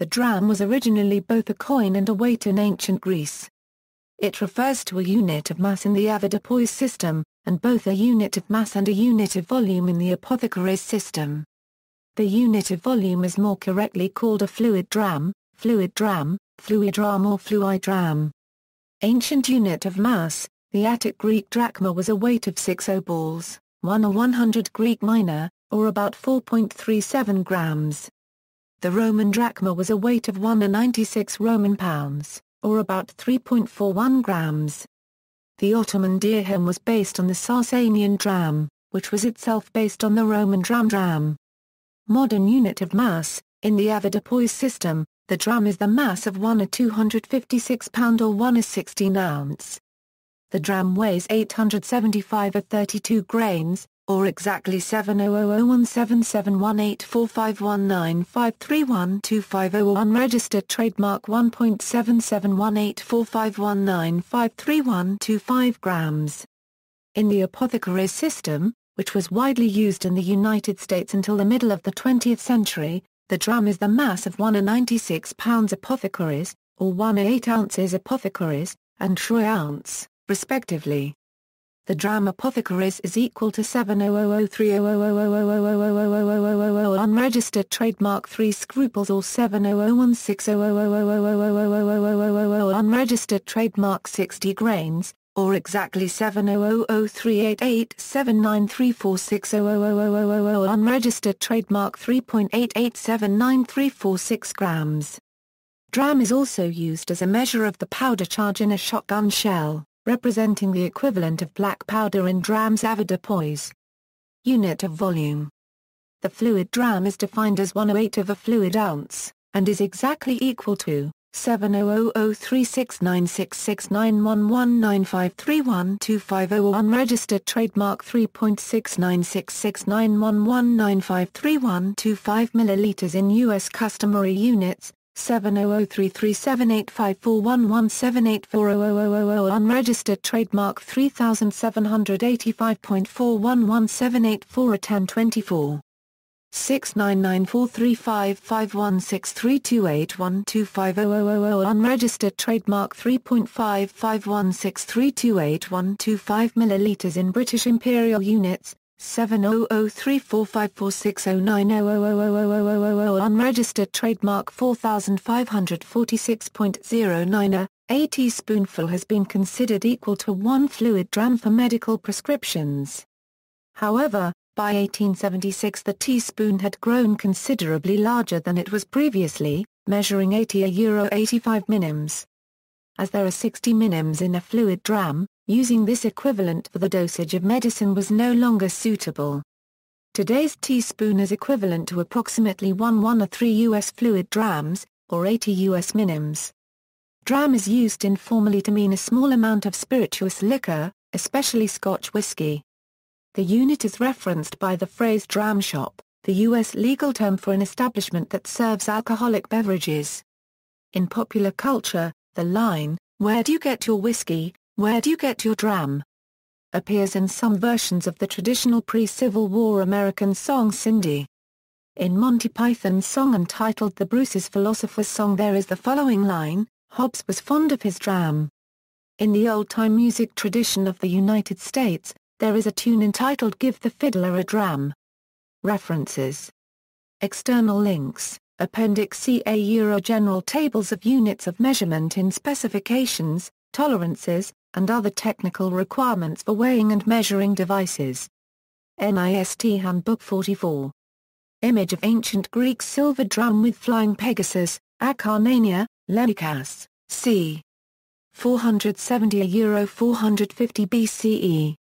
the dram was originally both a coin and a weight in ancient Greece. It refers to a unit of mass in the avoirdupois system, and both a unit of mass and a unit of volume in the apothecaries system. The unit of volume is more correctly called a fluid dram, fluid drachm, fluidram or fluidrachm. Ancient unit of mass, the Attic Greek drachma was a weight of 6 obols, 1 or 100 Greek mina, or about 4.37 grams. The Roman drachma was a weight of 1 or 96 Roman pounds, or about 3.41 grams. The Ottoman dirham was based on the Sasanian drachm, which was itself based on the Roman dram dram. Modern unit of mass, in the avoirdupois system, the dram is the mass of 1 a 256 pound or 1 a 16 ounce. The dram weighs 875 a 32 grains, or exactly 7000177184519531250 or unregistered trademark 1.771845195312 grams. In the apothecaries system, which was widely used in the United States until the middle of the 20th century, the dram is the mass of 1 a 96 pounds apothecaries, or 1 a 8 ounces apothecaries, and troy ounce, respectively. The dram apothecaries is equal to 700300000000000 unregistered trademark 3 scruples or 7001600000000 unregistered trademark 60 grains, or exactly 70038879346000000 unregistered trademark 3.88793446 grams. Dram is also used as a measure of the powder charge in a shotgun shell, representing the equivalent of black powder in drams avoirdupois. Unit of volume. The fluid dram is defined as 1 08 of a fluid ounce, and is exactly equal to 70036966911953125 or unregistered trademark 3.696691195312 milliliters in U.S. customary units, 70033785411784000 unregistered trademark 3785.41178 for a 1024. 6994355163281250000 unregistered trademark 3.551632812 milliliters in British Imperial units, 700345460900000 unregistered trademark 4546.09 a teaspoonful has been considered equal to one fluid dram for medical prescriptions. However, by 1876 the teaspoon had grown considerably larger than it was previously, measuring 80 a euro 85 minims. As there are 60 minims in a fluid dram, using this equivalent for the dosage of medicine was no longer suitable. Today's teaspoon is equivalent to approximately 1 1 or 3 U.S. fluid drams, or 80 U.S. minims. Dram is used informally to mean a small amount of spirituous liquor, especially Scotch whiskey. The unit is referenced by the phrase dram shop, the U.S. legal term for an establishment that serves alcoholic beverages. In popular culture, the line, Where do you get your whiskey, where do you get your dram? appears in some versions of the traditional pre-Civil War American song Cindy. In Monty Python's song entitled The Bruce's Philosopher's Song there is the following line, Hobbes was fond of his dram. In the old-time music tradition of the United States, there is a tune entitled Give the Fiddler a Dram. References External links Appendix C A Euro General Tables of Units of Measurement in Specifications, Tolerances, and other technical requirements for weighing and measuring devices. NIST Handbook 44. Image of ancient Greek silver drachm with flying Pegasus, Acarnania, Lemnikas, c. 470 a Euro 450 BCE.